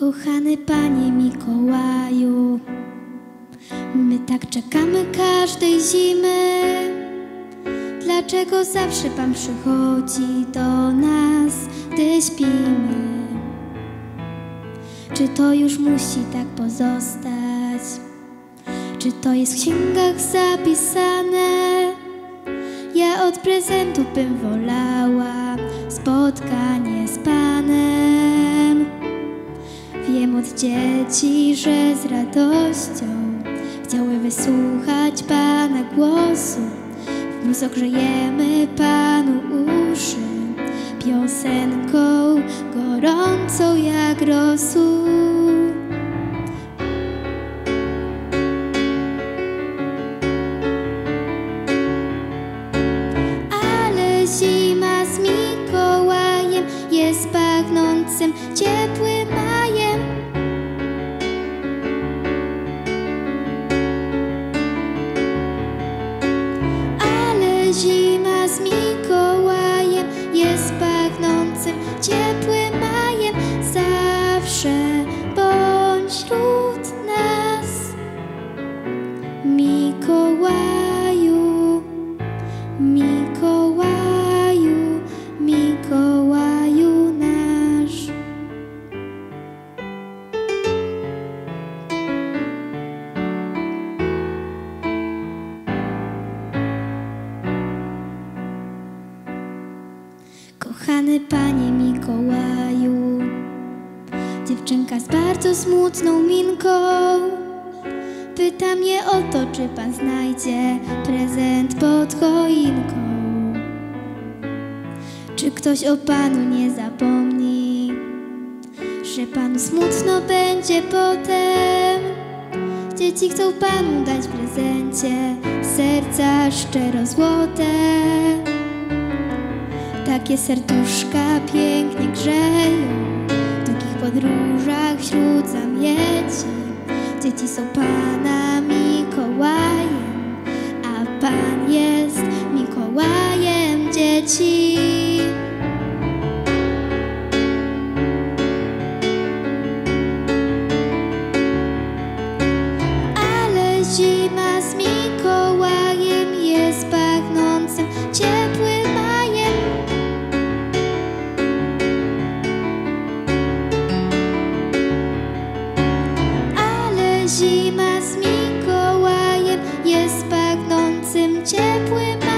Kochany Panie Mikołaju, my tak czekamy każdej zimy. Dlaczego zawsze Pan przychodzi do nas, gdy śpimy? Czy to już musi tak pozostać? Czy to jest w księgach zapisane? Ja od prezentu bym wolała spotkanie z Panem. Od dzieci, że z radością chciały wysłuchać Pana głosu. W ogrzejemy Panu uszy piosenką gorącą jak rosół. Ale zima z Mikołajem jest pachnącym ciepłym Mikołaju, Mikołaju nasz. Kochany Panie Mikołaju, dziewczynka z bardzo smutną minką. Pyta mnie o to, czy pan znajdzie prezent pod choinką. Czy ktoś o panu nie zapomni, że panu smutno będzie potem. Dzieci chcą panu dać prezencie serca szczero złote. Takie serduszka pięknie grzeją w długich podróżach wśród zamieci. Dzieci są Pana zima z Mikołajem jest pachnącym ciepłym